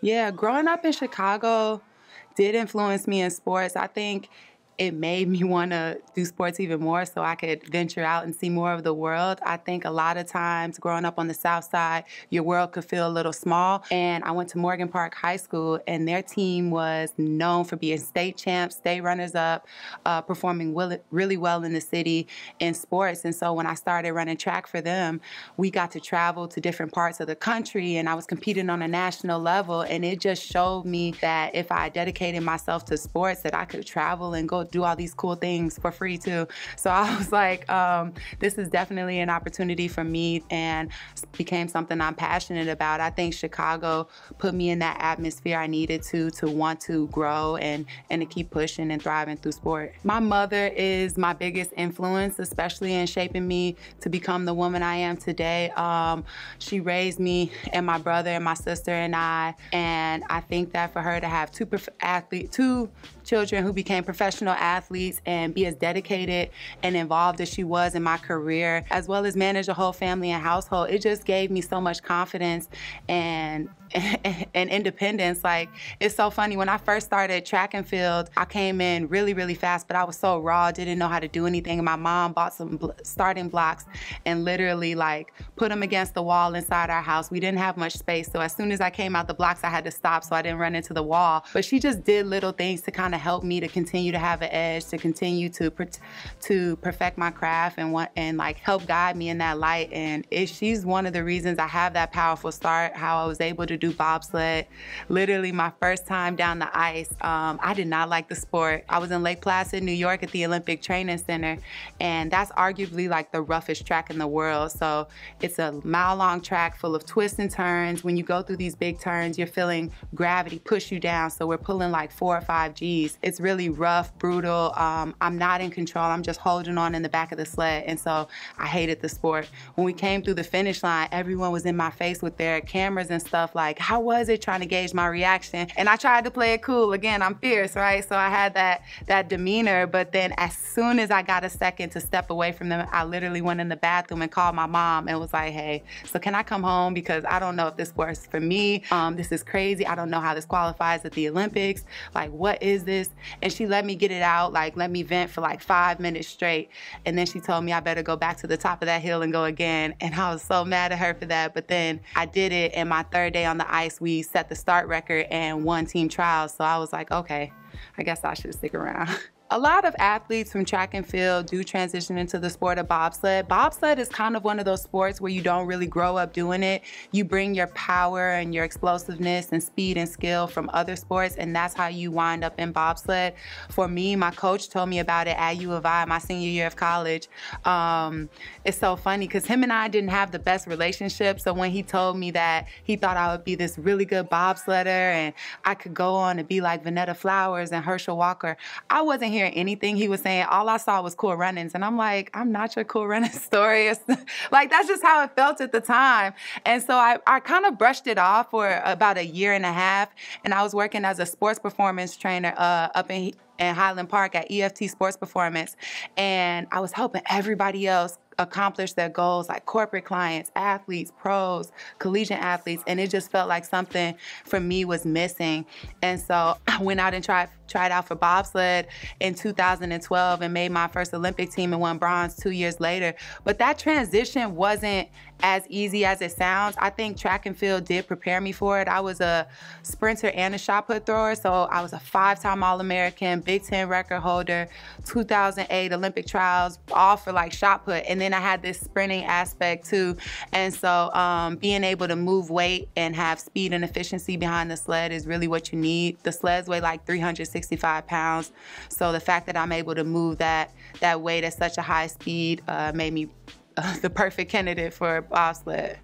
Yeah, growing up in Chicago did influence me in sports. I think it made me want to do sports even more so I could venture out and see more of the world. I think a lot of times growing up on the South Side, your world could feel a little small. And I went to Morgan Park High School, and their team was known for being state champs, state runners up, uh, performing really well in the city in sports. And so when I started running track for them, we got to travel to different parts of the country, and I was competing on a national level. And it just showed me that if I dedicated myself to sports, that I could travel and go do all these cool things for free too. So I was like, um, this is definitely an opportunity for me and became something I'm passionate about. I think Chicago put me in that atmosphere I needed to to want to grow and and to keep pushing and thriving through sport. My mother is my biggest influence, especially in shaping me to become the woman I am today. Um, she raised me and my brother and my sister and I, and I think that for her to have two athlete, two children who became professional athletes and be as dedicated and involved as she was in my career, as well as manage a whole family and household, it just gave me so much confidence and and independence. Like it's so funny when I first started track and field, I came in really really fast, but I was so raw, didn't know how to do anything. And my mom bought some starting blocks and literally like put them against the wall inside our house. We didn't have much space, so as soon as I came out the blocks, I had to stop so I didn't run into the wall. But she just did little things to kind of help me to continue to have an edge, to continue to to perfect my craft and want and like help guide me in that light. And it, she's one of the reasons I have that powerful start. How I was able to do bobsled. Literally my first time down the ice. Um, I did not like the sport. I was in Lake Placid, New York at the Olympic Training Center, and that's arguably like the roughest track in the world. So it's a mile long track full of twists and turns. When you go through these big turns, you're feeling gravity push you down. So we're pulling like four or five G's. It's really rough, brutal. Um, I'm not in control. I'm just holding on in the back of the sled. And so I hated the sport. When we came through the finish line, everyone was in my face with their cameras and stuff like, how was it trying to gauge my reaction? And I tried to play it cool. Again, I'm fierce, right? So I had that that demeanor, but then as soon as I got a second to step away from them, I literally went in the bathroom and called my mom and was like, hey, so can I come home? Because I don't know if this works for me. Um, this is crazy. I don't know how this qualifies at the Olympics. Like, what is this? And she let me get it out, like let me vent for like five minutes straight. And then she told me I better go back to the top of that hill and go again. And I was so mad at her for that. But then I did it and my third day on the ice, we set the start record and won team trials. So I was like, okay, I guess I should stick around. A lot of athletes from track and field do transition into the sport of bobsled. Bobsled is kind of one of those sports where you don't really grow up doing it. You bring your power and your explosiveness and speed and skill from other sports, and that's how you wind up in bobsled. For me, my coach told me about it at U of I, my senior year of college. Um, it's so funny because him and I didn't have the best relationship. So when he told me that he thought I would be this really good bobsledder and I could go on and be like Vonetta Flowers and Herschel Walker, I wasn't hearing anything he was saying. All I saw was cool runnings. And I'm like, I'm not your cool running story. like, that's just how it felt at the time. And so I, I kind of brushed it off for about a year and a half. And I was working as a sports performance trainer uh, up in, in Highland Park at EFT Sports Performance. And I was helping everybody else accomplish their goals like corporate clients, athletes, pros, collegiate athletes, and it just felt like something for me was missing. And so I went out and tried tried out for bobsled in 2012 and made my first Olympic team and won bronze two years later. But that transition wasn't as easy as it sounds. I think track and field did prepare me for it. I was a sprinter and a shot put thrower, so I was a five-time All-American, Big Ten record holder, 2008 Olympic trials, all for like shot put. And then I had this sprinting aspect too. And so um, being able to move weight and have speed and efficiency behind the sled is really what you need. The sleds weigh like 365 pounds. So the fact that I'm able to move that that weight at such a high speed uh, made me the perfect candidate for bobsled.